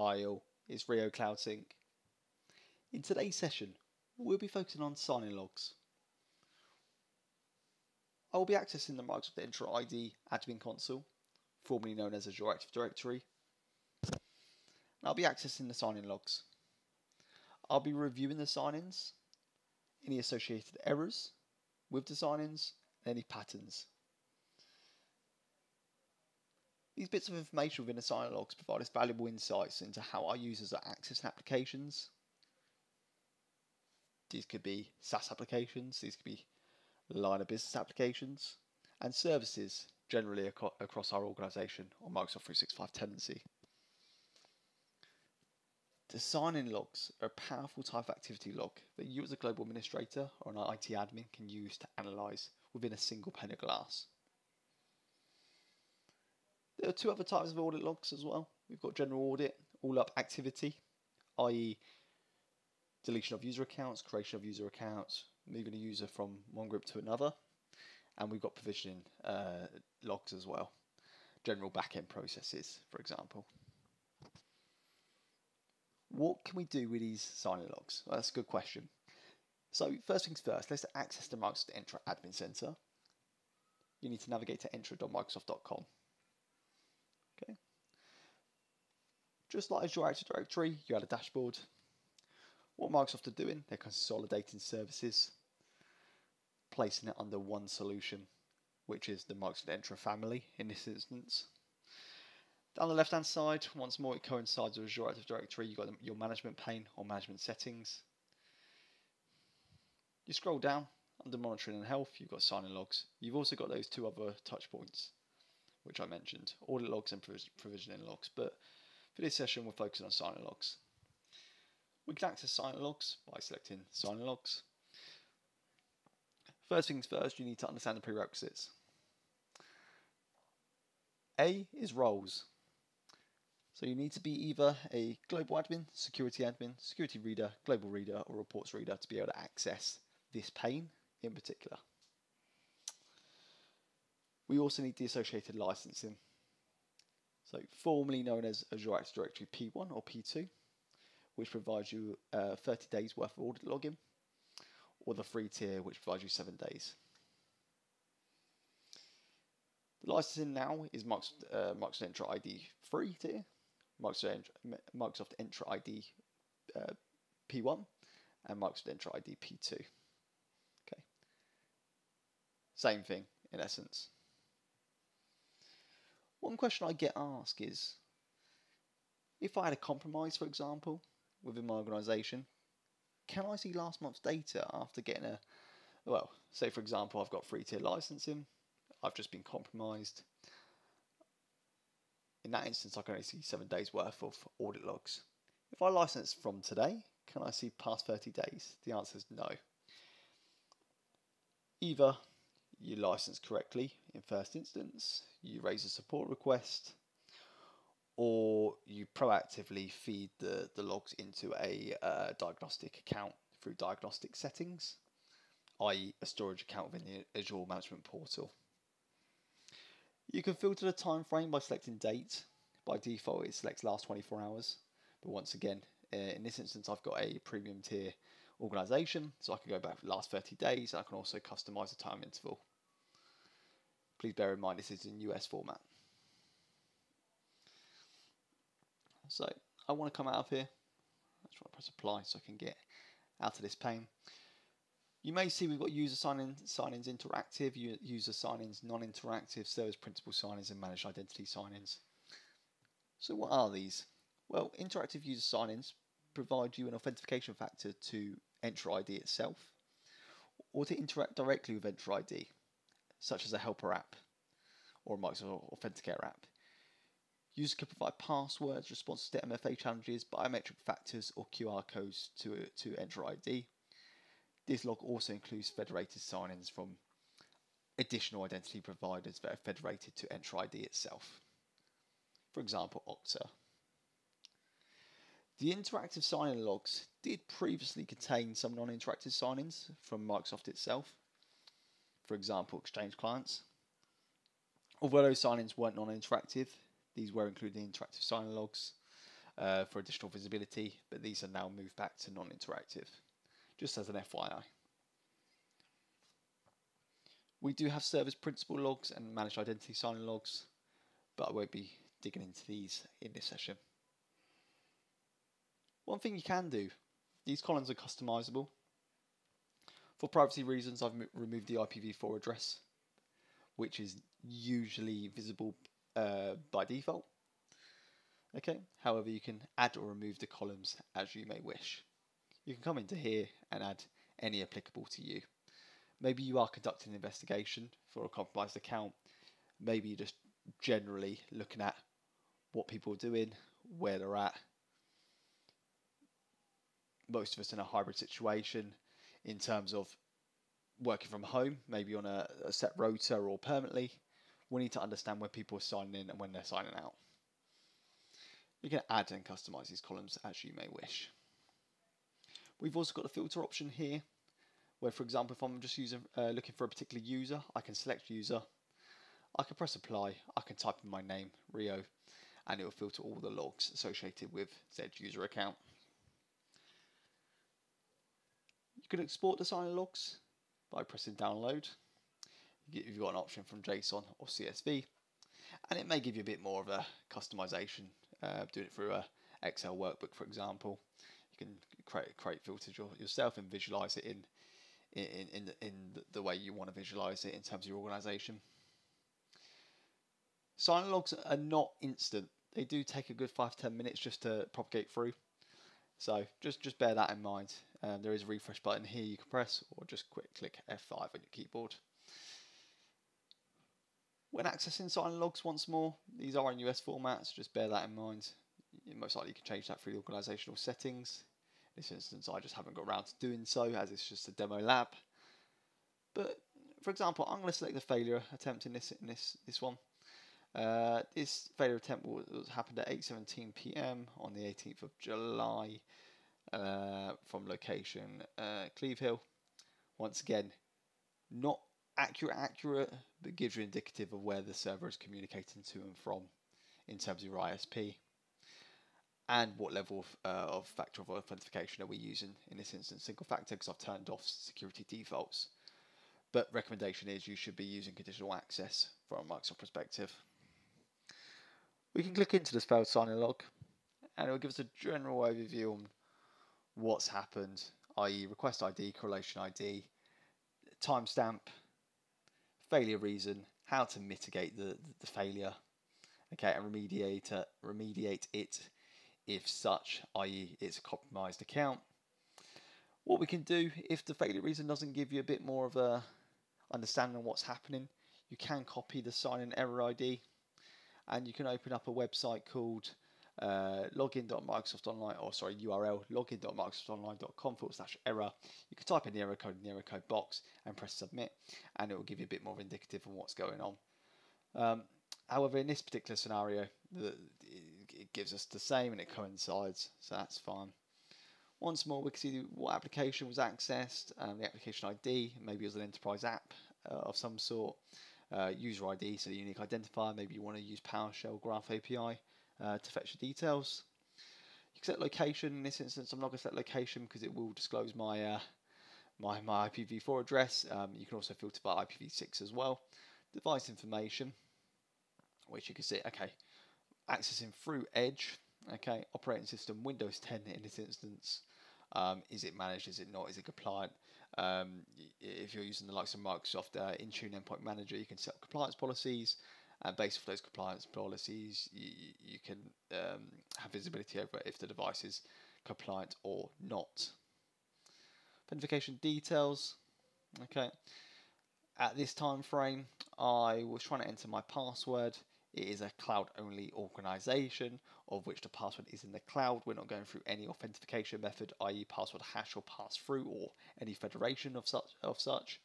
Hi all, it's Rio Cloud Sync. In today's session, we'll be focusing on sign-in logs. I will be accessing the Microsoft Entra ID admin console, formerly known as Azure Active Directory. And I'll be accessing the sign-in logs. I'll be reviewing the sign-ins, any associated errors with the sign-ins, and any patterns. These bits of information within in logs provide us valuable insights into how our users are accessing applications. These could be SaaS applications, these could be line of business applications, and services generally ac across our organization on Microsoft 365 tenancy. The sign-in logs are a powerful type of activity log that you as a global administrator or an IT admin can use to analyze within a single pane of glass. There are two other types of audit logs as well. We've got general audit, all up activity, i.e. deletion of user accounts, creation of user accounts, moving a user from one group to another. And we've got provisioning uh, logs as well, general backend processes, for example. What can we do with these sign-in logs? Well, that's a good question. So first things first, let's access the Microsoft Entra Admin Center. You need to navigate to entra.microsoft.com. Okay. Just like Azure Active Directory, you had a dashboard. What Microsoft are doing, they're consolidating services, placing it under one solution, which is the Microsoft Entra family in this instance. Down the left hand side, once more it coincides with Azure Active Directory, you've got your management pane or management settings. You scroll down, under monitoring and health, you've got sign-in logs. You've also got those two other touch points which I mentioned, audit logs and provisioning logs. But for this session, we're focusing on sign-in logs. We can access sign-in logs by selecting sign-in logs. First things first, you need to understand the prerequisites. A is roles. So you need to be either a global admin, security admin, security reader, global reader, or reports reader to be able to access this pane in particular. We also need the associated licensing. So formerly known as Azure Active Directory P1 or P2, which provides you uh, 30 days worth of audit login, or the free tier, which provides you seven days. The licensing now is Microsoft, uh, Microsoft Entra ID free tier, Microsoft, Microsoft Entra ID uh, P1, and Microsoft Entra ID P2. Okay. Same thing in essence. One question I get asked is if I had a compromise, for example, within my organisation, can I see last month's data after getting a, well, say for example, I've got free tier licensing, I've just been compromised. In that instance, I can only see seven days worth of audit logs. If I license from today, can I see past 30 days? The answer is no. Either you license correctly in first instance, you raise a support request, or you proactively feed the, the logs into a uh, diagnostic account through diagnostic settings, i.e. a storage account within the Azure Management Portal. You can filter the time frame by selecting date. By default, it selects last 24 hours. But once again, in this instance, I've got a premium tier organization, so I can go back for the last 30 days. I can also customize the time interval. Please bear in mind this is in US format. So I want to come out of here. I just want to press apply so I can get out of this pane. You may see we've got user sign-in, sign-ins interactive, user sign-ins non-interactive, service principal sign-ins and managed identity sign-ins. So what are these? Well, interactive user sign-ins provide you an authentication factor to Entra ID itself or to interact directly with Entra ID such as a helper app or a Microsoft Authenticator app. Users can provide passwords, responses to MFA challenges, biometric factors, or QR codes to, to Entra ID. This log also includes federated sign-ins from additional identity providers that are federated to Entra ID itself. For example, Okta. The interactive sign-in logs did previously contain some non-interactive sign-ins from Microsoft itself, for example, Exchange clients. Although those sign-ins weren't non-interactive, these were included in interactive sign logs. uh, for additional visibility, but these are now moved back to non-interactive, just as an FYI. We do have service principal logs and managed identity sign-in logs, but I won't be digging into these in this session. One thing you can do, these columns are customizable. For privacy reasons, I've removed the IPv4 address, which is usually visible uh, by default. Okay, however, you can add or remove the columns as you may wish. You can come into here and add any applicable to you. Maybe you are conducting an investigation for a compromised account. Maybe you're just generally looking at what people are doing, where they're at. Most of us in a hybrid situation in terms of working from home, maybe on a, a set rota or permanently. We need to understand when people are signing in and when they're signing out. You can add and customize these columns as you may wish. We've also got a filter option here where for example if I'm just using uh, looking for a particular user I can select user I can press apply I can type in my name Rio and it will filter all the logs associated with said user account you can export the sign logs by pressing download you've got an option from JSON or CSV and it may give you a bit more of a customization uh, doing it through a Excel workbook for example you can create create filters yourself and visualize it in in in in the way you want to visualize it in terms of your organization. Sign logs are not instant. They do take a good five to ten minutes just to propagate through. So just just bear that in mind. Um, there is a refresh button here you can press, or just quick click F5 on your keyboard. When accessing sign logs once more, these are in US formats. Just bear that in mind. You Most likely you can change that through the organizational settings In this instance I just haven't got around to doing so as it's just a demo lab. But for example, I'm going to select the failure attempt in this in this this one. Uh, this failure attempt was, was happened at 8:17 p.m. on the 18th of July uh, from location uh, Cleve Hill. Once again, not accurate, accurate, but gives you indicative of where the server is communicating to and from in terms of your ISP and what level of, uh, of factor of authentication are we using in this instance single factor because I've turned off security defaults but recommendation is you should be using conditional access from a Microsoft perspective we can click into this failed sign-in log and it will give us a general overview on what's happened i.e. request ID, correlation ID, timestamp, failure reason, how to mitigate the, the failure okay and remediate it, remediate it if such, i.e. it's a compromised account. What we can do, if the failure reason doesn't give you a bit more of a understanding of what's happening, you can copy the sign in error ID and you can open up a website called uh, login.microsoftonline or sorry URL login.microsoftonline.com forward slash error. You can type in the error code in the error code box and press submit and it will give you a bit more indicative of what's going on. Um, however, in this particular scenario, the, it gives us the same and it coincides, so that's fine. Once more, we can see what application was accessed, um, the application ID, maybe it was an enterprise app uh, of some sort, uh, user ID, so unique identifier, maybe you want to use PowerShell Graph API uh, to fetch the details. You can set location, in this instance I'm not going to set location because it will disclose my, uh, my, my IPv4 address. Um, you can also filter by IPv6 as well. Device information, which you can see, okay, accessing through Edge. Okay, operating system Windows 10 in this instance. Um, is it managed? Is it not? Is it compliant? Um, if you're using the likes of Microsoft uh, Intune Endpoint Manager, you can set up compliance policies, and based off those compliance policies, you, you can um, have visibility over if the device is compliant or not. Authentication details. Okay. At this time frame, I was trying to enter my password. It is a cloud only organization of which the password is in the cloud. We're not going through any authentication method, i.e., password hash or pass through or any federation of such. Of such.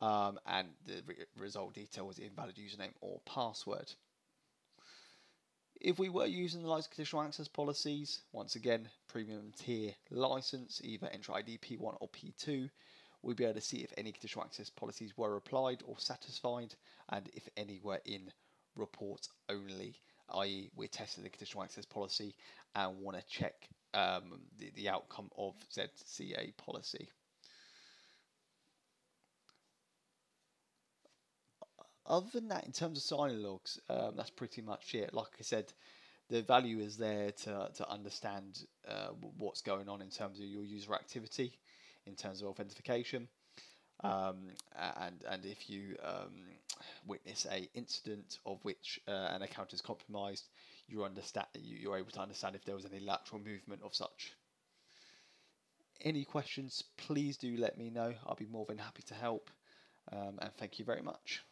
Um, and the re result detail was invalid username or password. If we were using the license conditional access policies, once again, premium tier license, either Entra ID P1 or P2, we'd be able to see if any conditional access policies were applied or satisfied, and if any were in report only, i.e., we're testing the conditional access policy and want to check um, the, the outcome of ZCA policy. Other than that, in terms of sign-in logs, um, that's pretty much it. Like I said, the value is there to, to understand uh, what's going on in terms of your user activity, in terms of authentication. Um, and and if you um, witness a incident of which uh, an account is compromised, you understand you, are able to understand if there was any lateral movement of such. Any questions, please do let me know. I'll be more than happy to help. Um, and thank you very much.